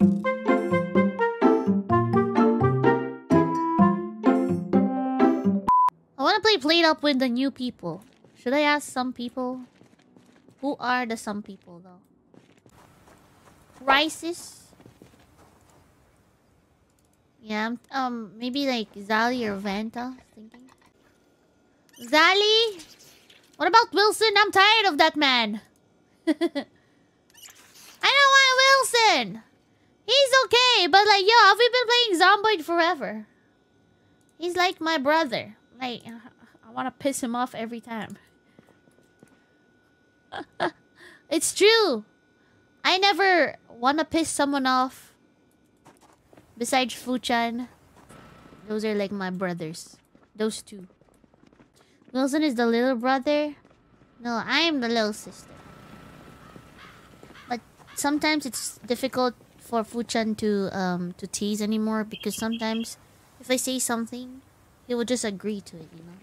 I want to play Played PlateUp with the new people. Should I ask some people? Who are the some people though? Krisis? Yeah, I'm- um, maybe like Zali or Vanta. Thinking. Zali? What about Wilson? I'm tired of that man. I don't want Wilson. Okay, but like, yo, we been playing Zomboid forever? He's like my brother. Like, I want to piss him off every time. it's true. I never want to piss someone off. Besides Fuchan. Those are like my brothers. Those two. Wilson is the little brother. No, I am the little sister. But sometimes it's difficult for Fuchan to um to tease anymore because sometimes if I say something, he will just agree to it, you know.